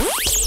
Bye.